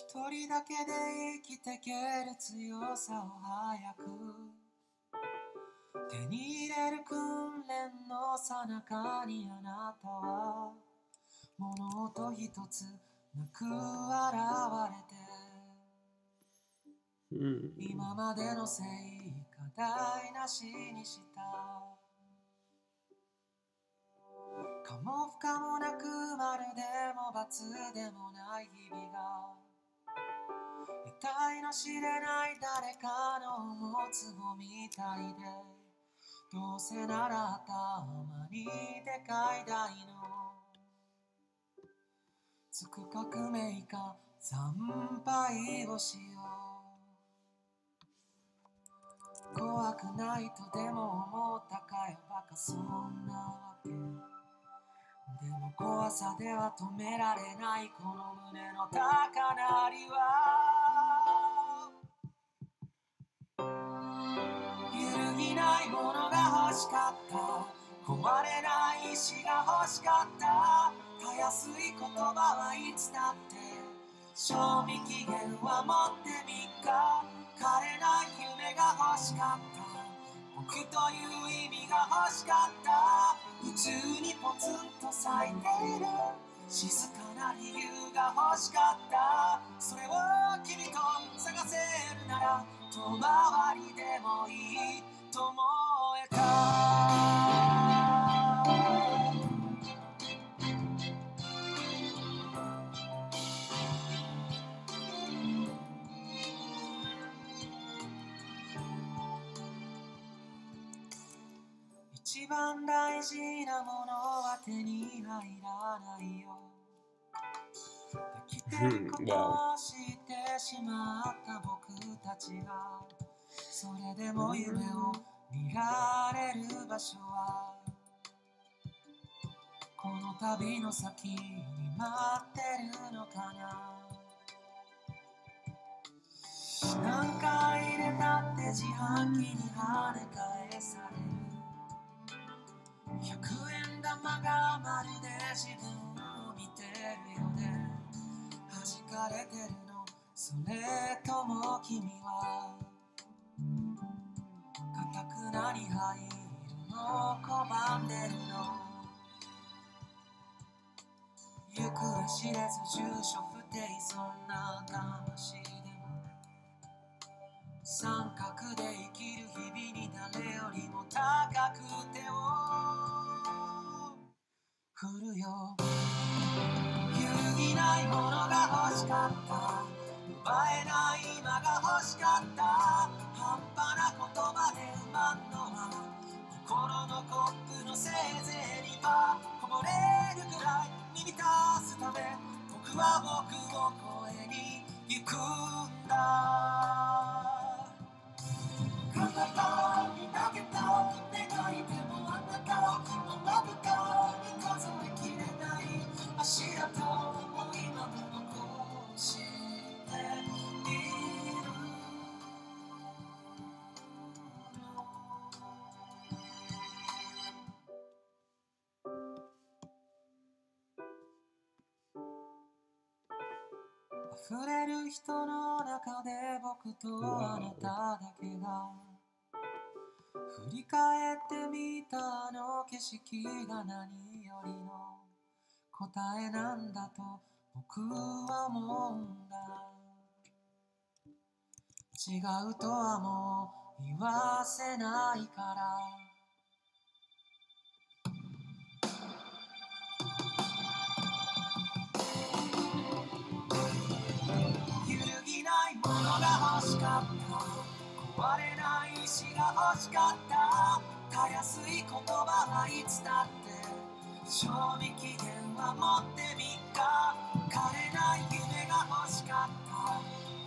一人だけで生きてける強さを早く。手に入れる訓練のさなかにあなたは物音一つなく現れて。うん。今までの成果台無しにした。可も不可もなくまるでも罰でもない日々が。得体の知れない誰かの持つ語みたいで。どうせなら頭にでかい台の。つく革命か参拝をしよう。怖くないとでも思ったかよ。バカそんなわけ。でも怖さでは止められないこの胸の高鳴りは揺るぎないものが欲しかった。壊れない石が欲しかった。たやすい言葉はいつだって。賞味期限は持って3日枯れない夢が欲しかった。僕という意味が欲しかった。宇宙にポツンと咲いている静かな理由が欲しかった。それを君と探せるなら遠回りでもいい。と思え番大事なものは手に入らないよ。できてることを知ってしまった僕たちがそれでも夢を見られる場所はこの旅の先に待ってるのかな。何回入れたって自販機に跳ね返されがまるで自分を見てるようで弾かれてるの。それとも君はかたくなに入るの。を拒んでるの。行方知れず住所不定そんな魂でも。三角で生きる日々に誰よりも高く手を振るよ。揺るぎないものが欲しかった。奪えない今が欲しかった。半端な言葉で埋まんのは心のコップのせいぜいにはこぼれるくらいに満たすため僕は僕を超えに行くんだ。彼方に投げた願い溢れる人の中で僕とあなただけが振り返ってみたあの景色が何よりの答えなんだと僕は思うんだ。違うとはもう言わせないから。った壊れない石が欲しかった。たやすい言葉はいつだって。賞味期限は持って3日枯れない夢が欲しかった。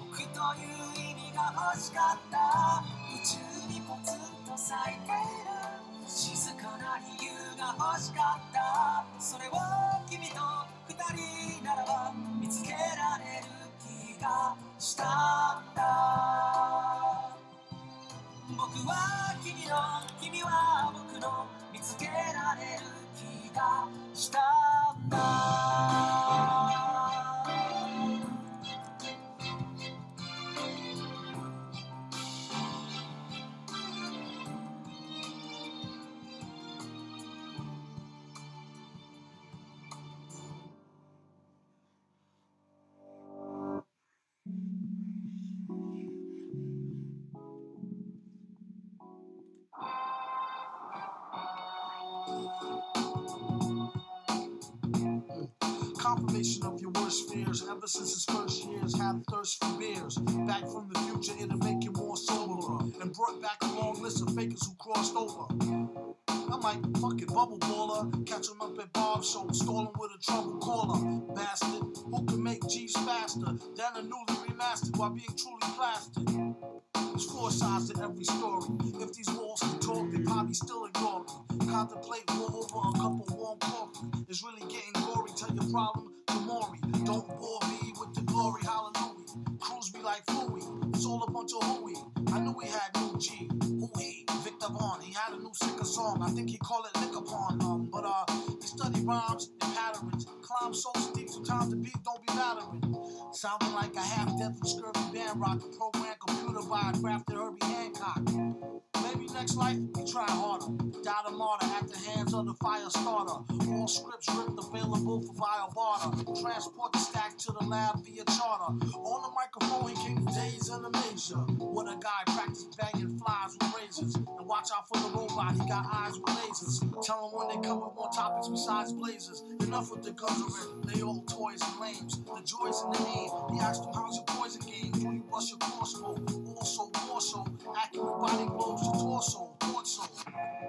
僕という意味が欲しかった。宇宙にポツンと咲いている。静かな理由が欲しかった。それを君と二人ならば見つけられる気がしたんだ。僕は君の君は僕の見つけられる気がしたんだ。Confirmation of your worst fears. Ever since his first years, had thirst for beers. Back from the future, it'll make you more sober. And brought back a long list of fakers who crossed over. I might fucking bubble baller, catch him up at Bob's show, stalling with a trouble caller. Bastard, who can make G's faster than a newly remastered while being truly plastic? There's four sides to every story. If these walls could talk, they probably still ignore me. Contemplate war over a cup of warm coffee. It's really getting gory. Problem to Maury. Don't bore me with the glory. Hallelujah. Cruise me like Fooey. It's all a bunch of hooey. I knew he had new G. Who he? Victor Vaughn. He had a new sicker song. I think he called it Liquor Pawn. Um, but uh, he studied rhymes and patterns. Climb so steep, sometimes the beat don't be mattering. Sounding like a half-death and scurvy band rock. A program computer by a crafted Herbie Hancock. Maybe next life we try harder. Die a martyr at the hands of the fire starter. All scripts ripped available for via barter. Transport the stack to the lab via charter. On the microphone, he came days in the major. What a guy practice banging flies with razors. And watch out for the robot, he got eyes with lasers. Tell him when they come cover more topics besides blazers. Enough with the guns They all toys and lames. The joys in the name. He asked him, how's your poison game? Do you bust your crossbow? Also, more so. Accurate body blows your torso. Torso.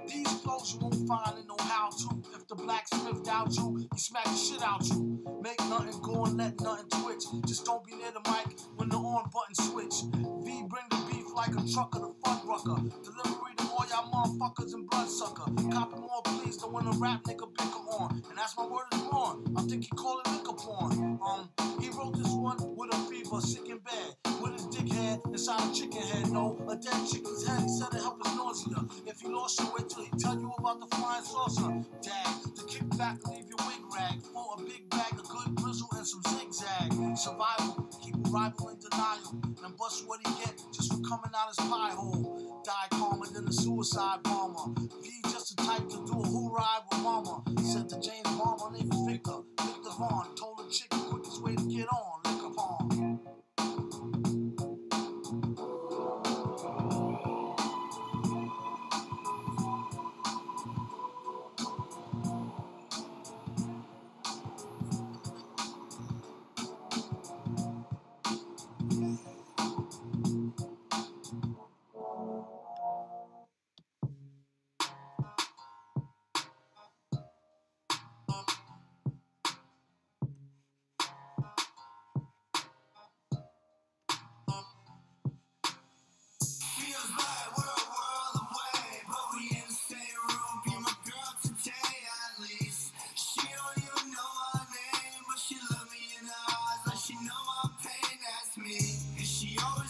These flows you won't find in no how to. If the blacksmith doubt you, he smack the shit out you. Make nothing go and let nothing twitch. Just don't be near the mic when the on button switch. V bring the beef like a trucker, the fun rucker. Delivery to all y'all motherfuckers and bloodsucker. Copy more please than when a rap nigga pick on. And that's my word is born. I think he call it liquor porn. Um, he wrote this one with a fever, sick in bed. With his dick head inside a chicken head. No, a dead chicken's head. He said it help his nausea. If you lost your way till he tell you about the flying saucer. Dag, to kick back and leave your wig rag. For a big bag of good grizzle and some zigzag. Survival, keep a rival in denial. And bust what he get just for coming out his pie hole. Die calmer than a suicide bomber. V just the type to do a who ride with mama. Said to James Bond, my name is Victor. Victor Vaughn. Told the chick she always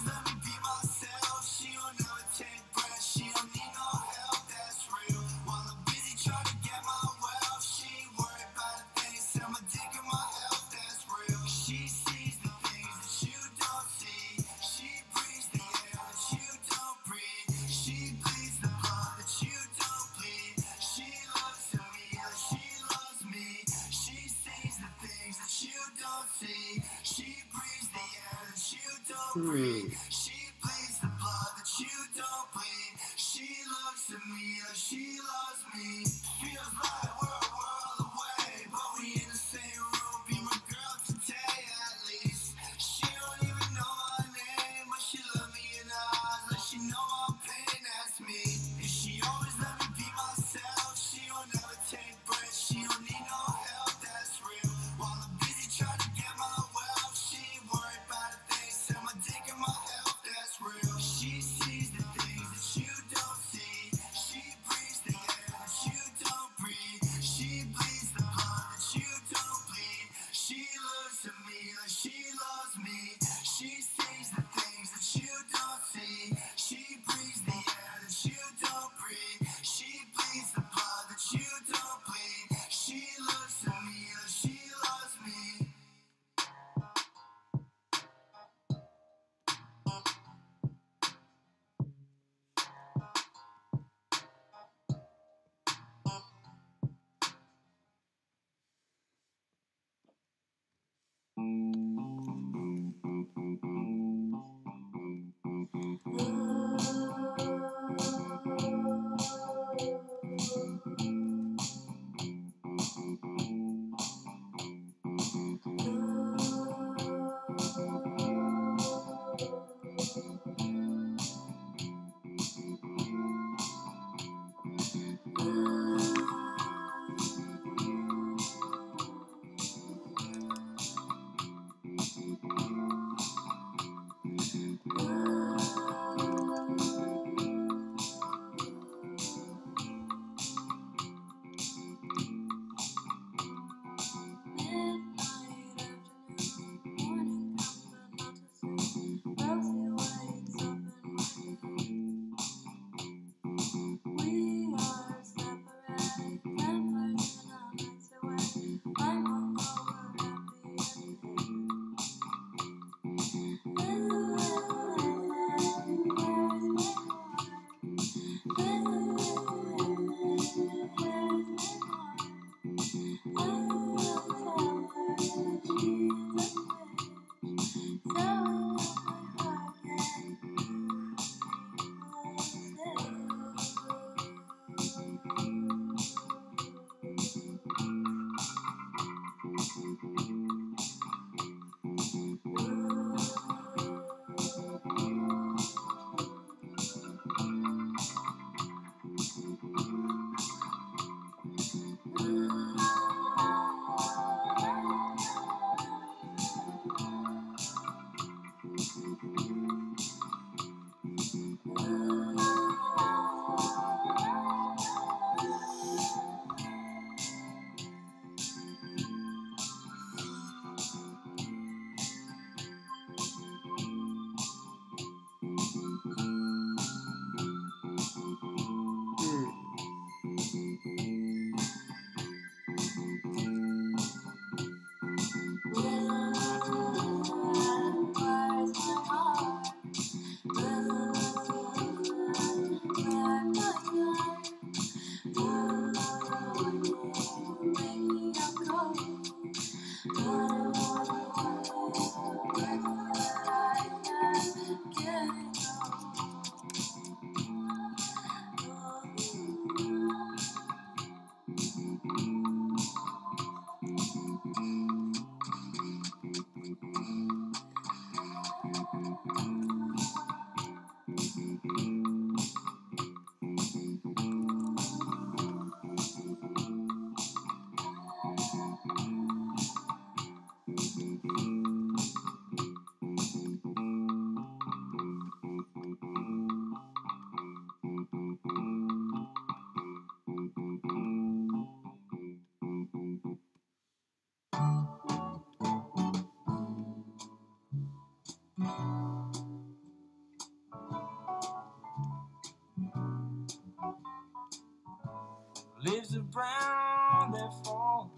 Leaves of brown that fall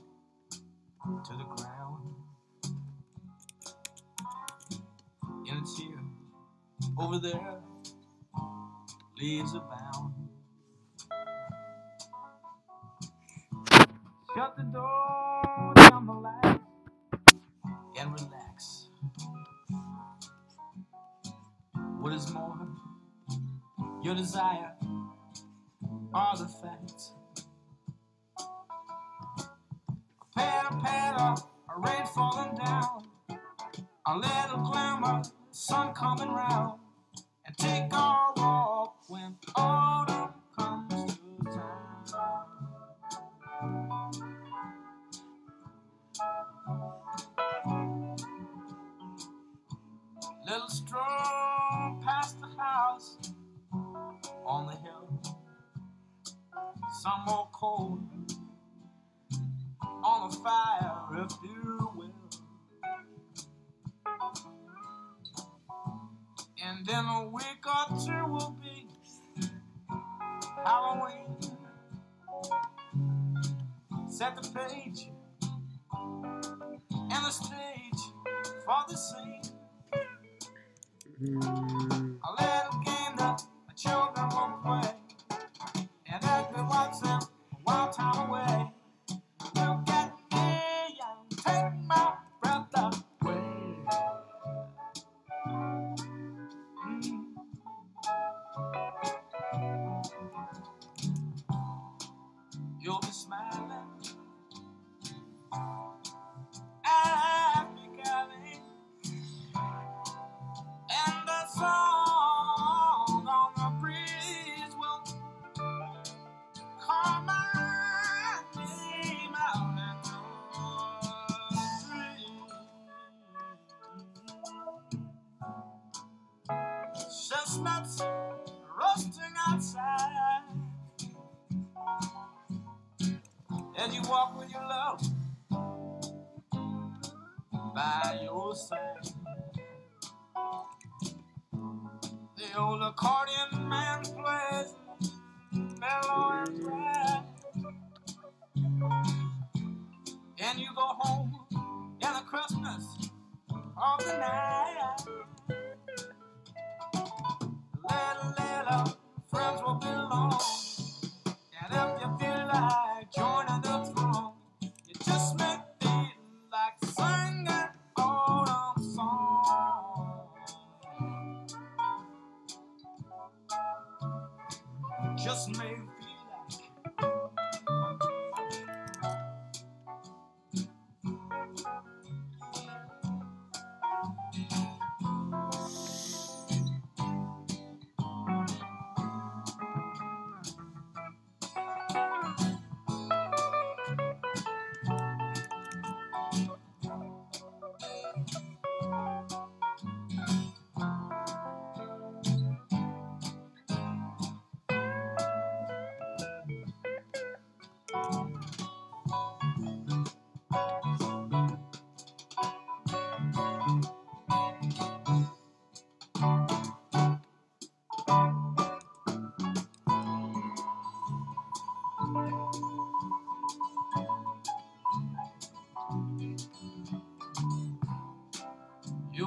to the ground. In a tear over there, leaves abound. Shut the door, down the light, and relax. What is more, your desire are the facts. Patter, patter, a rain falling down. A little glimmer, sun coming round. And take our walk when autumn comes to town. Little stroll past the house on the hill. Some more coal fire, if you will. And in a week or two will be Halloween. Set the page and the stage for the scene. A Chestnuts roasting outside as you walk with your love by your side. The old accordion man plays mellow and dry. And you go home in the Christmas of the night.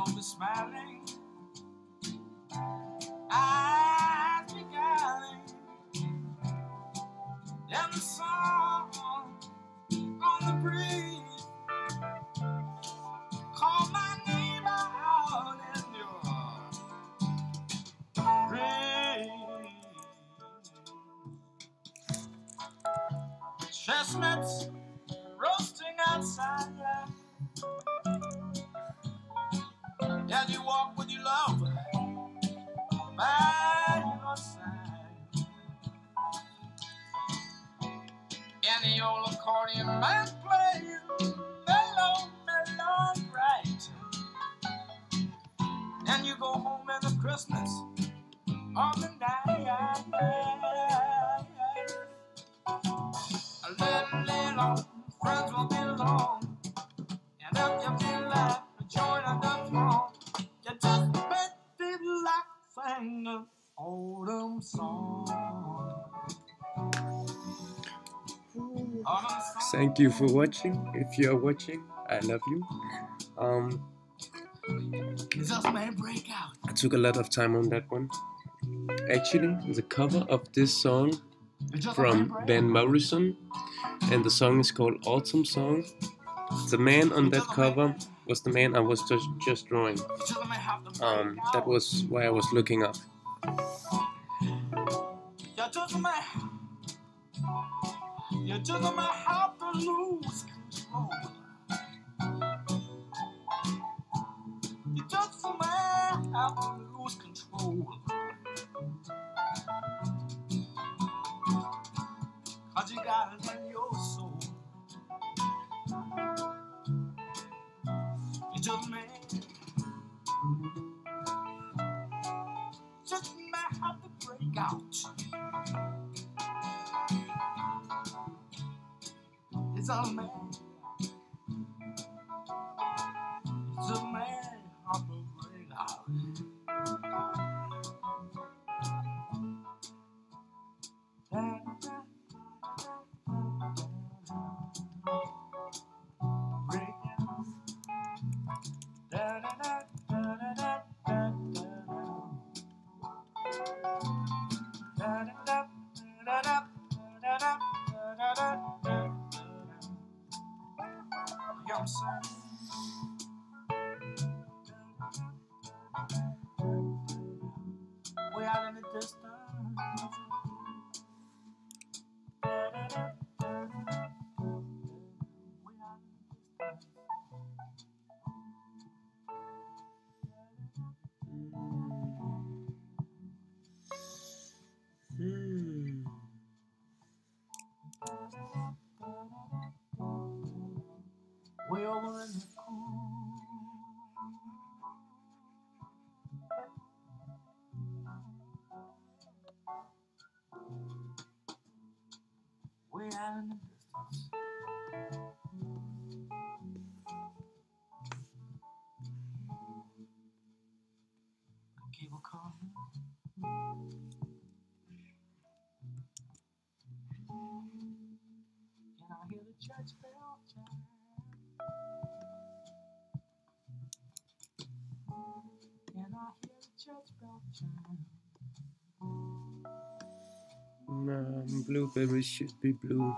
You'll be smiling. Eyes beguiling. And the song on the breeze. Call my name out in your dreams. Chestnuts accordion man Thank you for watching. If you are watching, I love you. Um. I took a lot of time on that one. Actually, the cover of this song It just may from Van Morrison, and the song is called Autumn Song. The man on that cover was the man I was just just drawing. You just may have to break Um, that was why I was looking up. You may. And I hear the church bell chime. And I hear the church bell chime. Um, blueberries should be blue.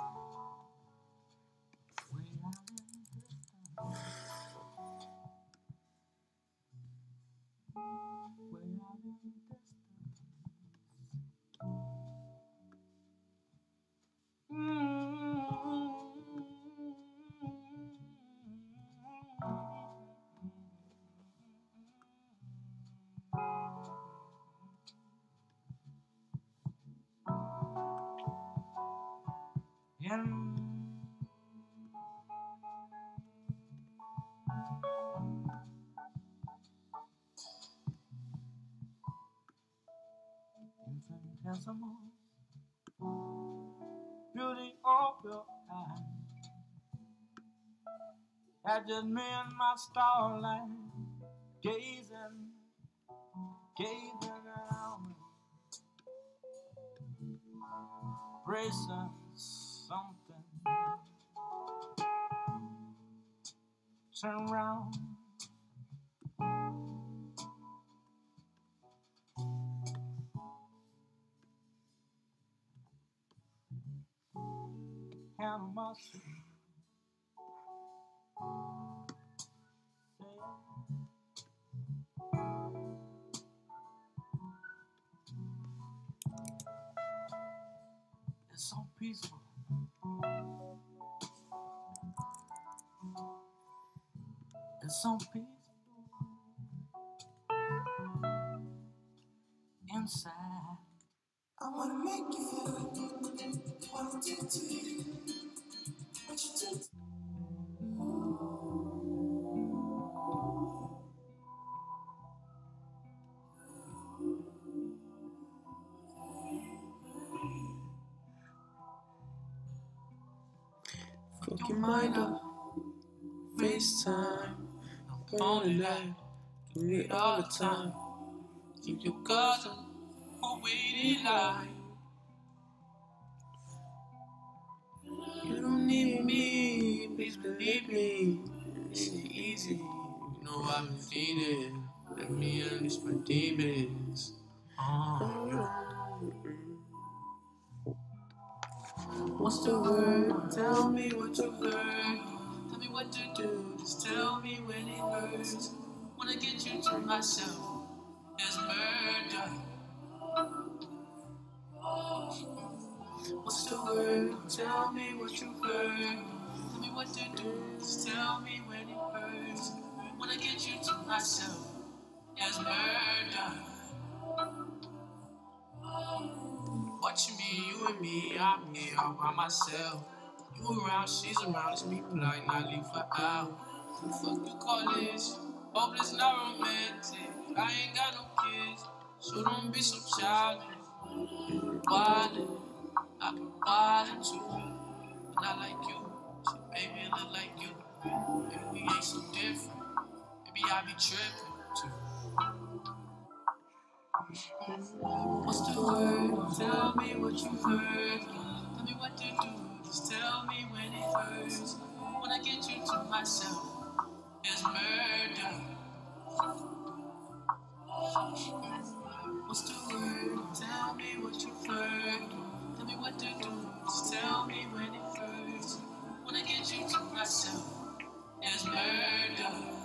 Infinitesimal beauty of your eyes. Had just me and my starlight gazing, gazing around bracing something. Turn around, soul. It's so peaceful. It's so peaceful inside. I wanna make you feel what I did to you. What you did. Fuck your mind up. FaceTime. I'm on that. Do it all the time. Keep your cousin waiting line. You need me, please believe me. This It's easy. You know I've been feeding. Let me unleash my demons. oh What's the word? Tell me what you heard. Tell me what to do, just tell me when it hurts. Wanna get you to myself, there's murder. What's the word? Tell me what you heard. Tell me what to do, just tell me when it hurts. Wanna get you to myself, there's murder. Watching me, you and me, I'm here all by myself. You around, she's around, it's me polite, not leave for out. The fuck you call this? Hope it's not romantic. I ain't got no kids, so don't be so childish. Wildin', I be wildin' too. Not like you, so baby, it look like you. Maybe we ain't so different. Maybe I be tripping too. What's the word? Tell me what you heard. Tell me what to do. Just tell me when it hurts. When I get you to myself, there's murder. Tell me when it hurts. When I get you to myself, there's murder.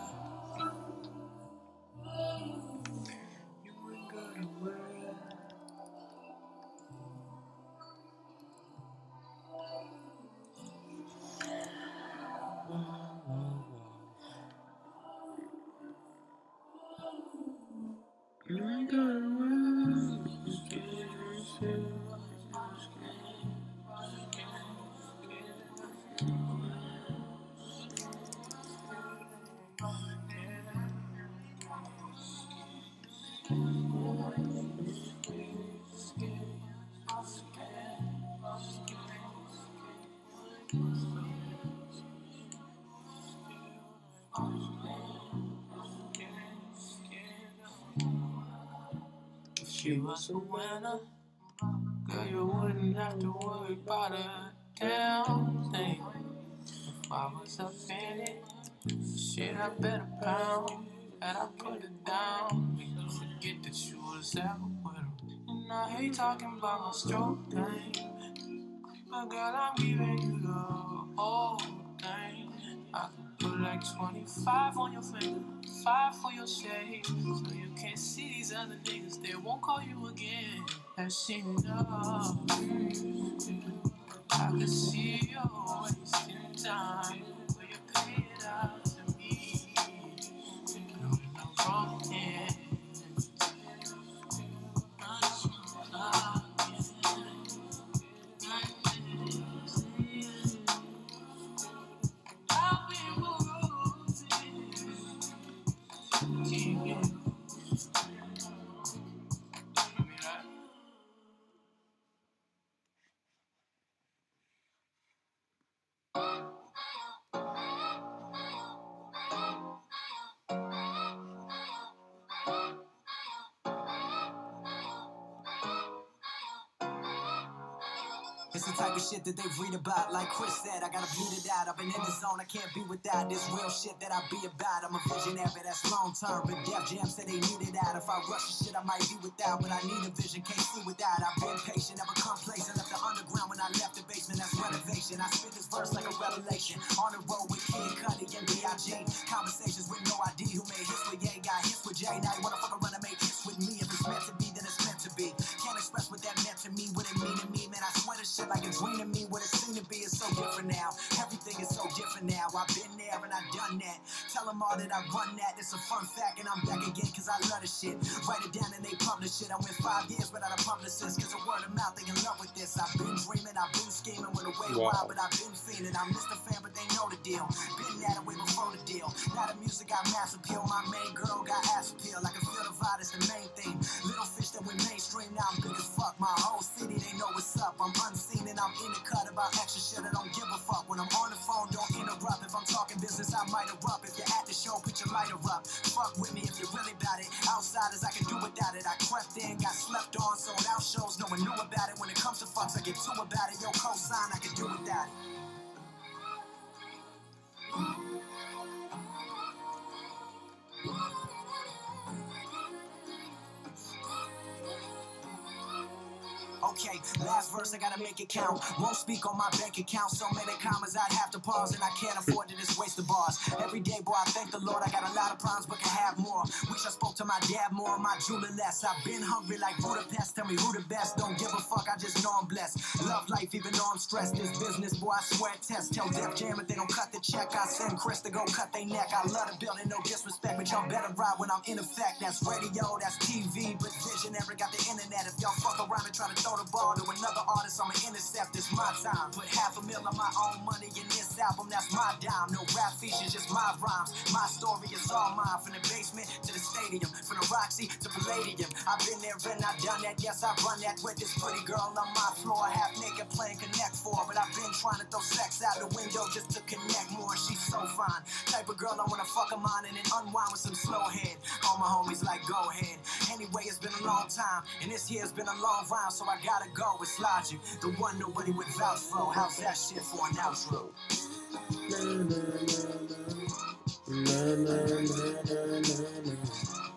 She was a winner, girl, you wouldn't have to worry about a damn thing. If I was up in it, shit, I bet a pound that I put it down. Make you forget that you was ever with her. And I hate talking about my stroke thing. But girl, I'm giving you the whole thing. I put like 25 on your finger, 5 for your shade. So you can't see these other niggas, they won't call you again. That shit up. I can see you wasting time. Type of shit that they read about. Like Chris said, I gotta beat it out. I've been in the zone, I can't be without this real shit that I be about. I'm a visionary, that's long term. But Def Jam said they need it out. If I rush the shit, I might be without. But I need a vision, can't see without. I've been patient, never complacent. Left the underground when I left the basement, that's renovation. I spit this verse like a revelation. On the road with Kid Cudi and B.I.G. Conversations with No I.D. who made hits with Ye, got hits with Jay. Now you wanna fucking run and make hits with me. If it's meant to be, then it's meant to be. Can't express what that meant to me, what it mean to me, man. I shit like a dream to me. What it seemed to be is so different now. Everything is so different now. I've been there and I've done that. Tell them all that I run that. It's a fun fact, and I'm back again cause I love the shit. Write it down and they publish it. I went five years without a publicist cause of word of mouth. They in love with this. I've been dreaming, I've been scheming with a way Wow. wild, but I've been fiending. I'm Mr. Fan, but they know the deal. Been that way before the deal. Now the music got mass appeal. My main girl got ass appeal. I can feel the vibe, it's the main thing. Little fish that went mainstream, now I'm big as fuck. My whole know what's up. I'm unseen and I'm in the cut about extra shit. I don't give a fuck. When I'm on the phone, don't interrupt. If I'm talking business, I might erupt. If you're at the show, put your lighter up. Fuck with me if you're really about it. Outsiders, I can do without it. I crept in, got slept on, sold out shows. No one knew about it. When it comes to fucks, I get two about it. Yo, cosign, I can do without it. Okay, last verse, I gotta make it count. Won't speak on my bank account. So many commas, I'd have to pause, and I can't afford to just waste the bars. Every day, boy, I thank the Lord. I got a lot of problems, but can have more. Wish I spoke to my dad more, my jeweler less. I've been hungry like Budapest. Tell me who the best. Don't give a fuck, I just know I'm blessed. Love life, even though I'm stressed. This business, boy, I swear test. Tell Def Jam if they don't cut the check, I send Chris to go cut their neck. I love the building, no disrespect, but y'all better ride when I'm in effect. That's radio, that's TV, but visionary got the internet. If y'all fuck around and try to throw the ball to another artist, I'ma intercept. It's my time. Put half a mil of my own money in this album, that's my dime. No rap features, just my rhymes. My story is all mine. From the basement to the stadium, from the Roxy to Palladium. I've been there and I've done that. Yes, I run that with this pretty girl on my floor, half naked playing Connect Four. But I've been trying to throw sex out the window just to connect more. She's so fine, type of girl I wanna fuck her mind and then unwind with some slow head. All my homies like go ahead. Anyway, it's been a long time, and this year's been a long round, so I gotta go, it's Logic. The one nobody would vouch for. How's that shit for an outro? Na, na, na,